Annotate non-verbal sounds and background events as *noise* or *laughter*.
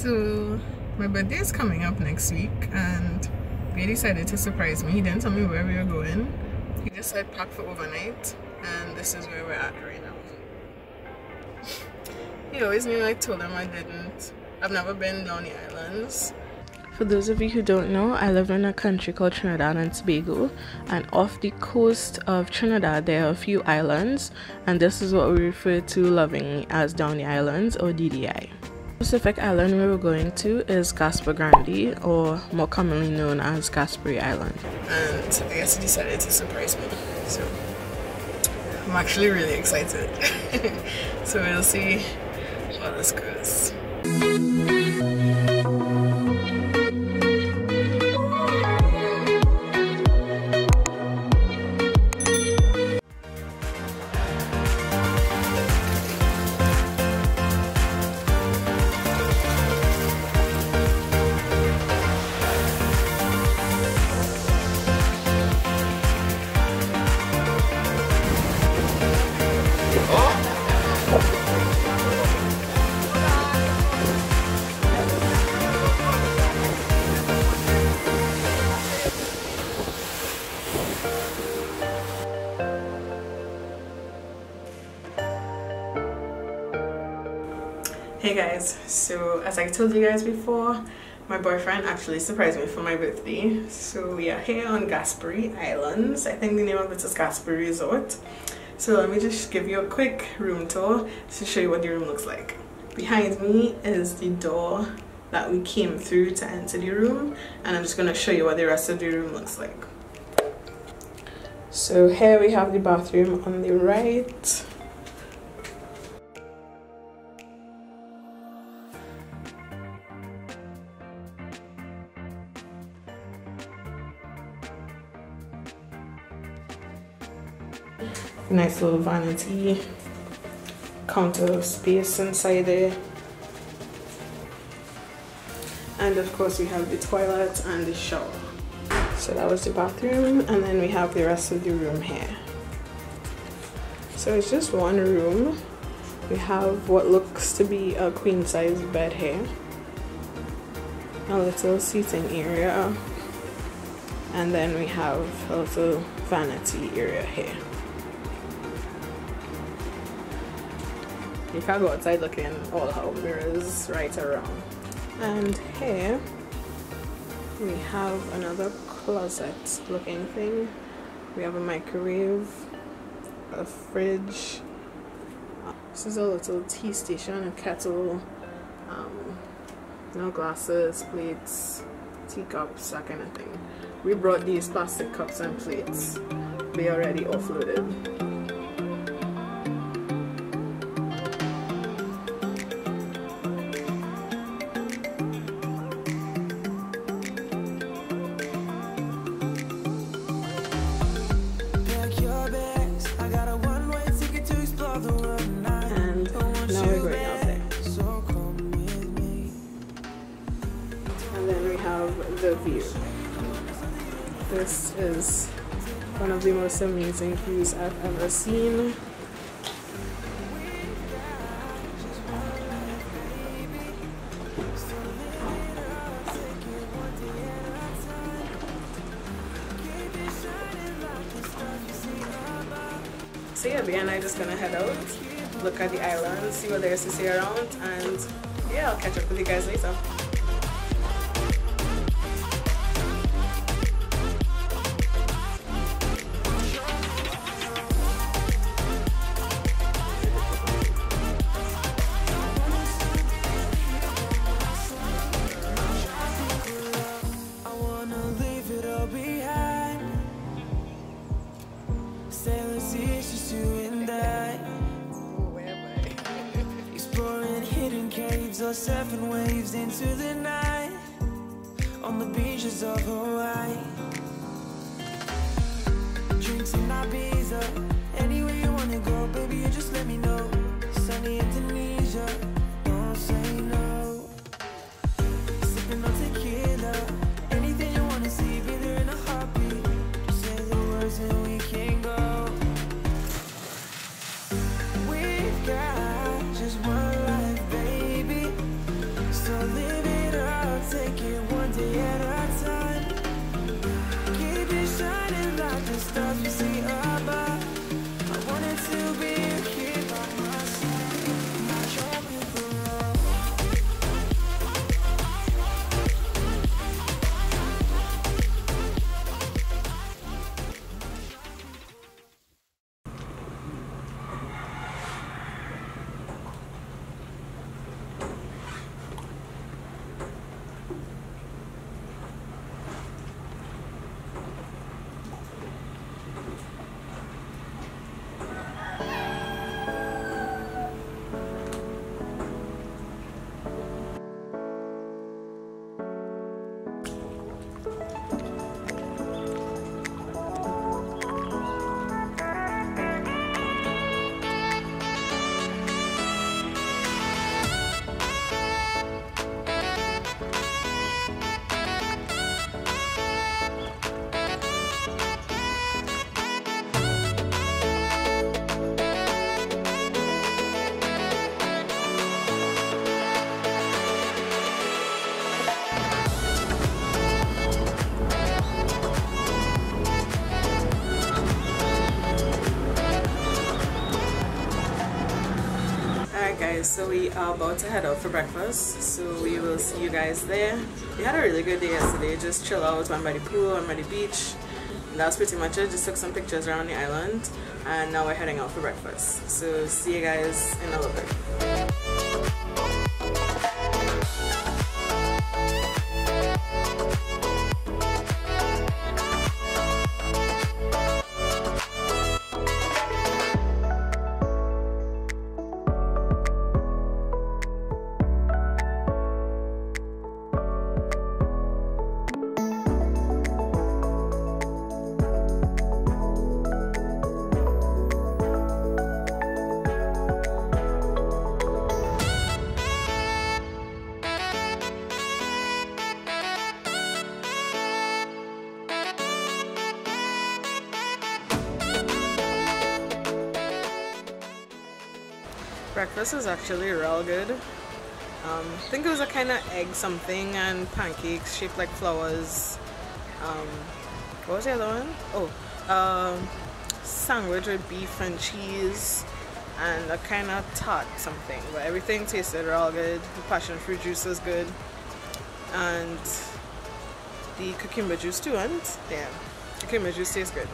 So my birthday is coming up next week and they decided to surprise me. He didn't tell me where we were going. He just said pack for overnight and this is where we're at right now. he always knew I told him I didn't. I've never been down the islands. For those of you who don't know, I live in a country called Trinidad and Tobago, and off the coast of Trinidad, there are a few islands, and this is what we refer to lovingly as Down the Islands or DDI. The specific island we were going to is Gaspar Grande, or more commonly known as Gasparee Island. And I guess he decided to surprise me, so I'm actually really excited. *laughs* so we'll see how this goes. Guys, so as I told you guys before, my boyfriend actually surprised me for my birthday. So we are here on Gasparee Islands. I think the name of it is Gasparee Resort. So let me just give you a quick room tour to show you what the room looks like. Behind me is the door that we came through to enter the room and I'm just going to show you what the rest of the room looks like. So here we have the bathroom on the right nice little vanity counter space inside there. And of course we have the toilet and the shower. So that was the bathroom and then we have the rest of the room here. So it's just one room. We have what looks to be a queen size bed here. A little seating area. And then we have a little vanity area here you can't go outside looking all how mirrors right around. And here we have another closet looking thing. We have a microwave a fridge. This is a little tea station a kettle um, no glasses plates teacups that kind of thing. We brought these plastic cups and plates. They already offloaded view. This is one of the most amazing views I've ever seen. So yeah, Bea and I just gonna head out, look at the island, see what there is to see around, and yeah, I'll catch up with you guys later. Of Hawaii. Drinks in Ibiza, Alright guys, so we are about to head out for breakfast. So we will see you guys there. We had a really good day yesterday. Just chill out, went by the pool, went by the beach. And that's pretty much it. Just took some pictures around the island. And now we're heading out for breakfast. So see you guys in a little bit. Breakfast is actually real good. Um, I think it was a kind of egg something and pancakes shaped like flowers. Um, what was the other one? Oh, um, sandwich with beef and cheese and a kind of tart something. But everything tasted real good. The passion fruit juice was good. And the cucumber juice too, and yeah, cucumber juice tastes good.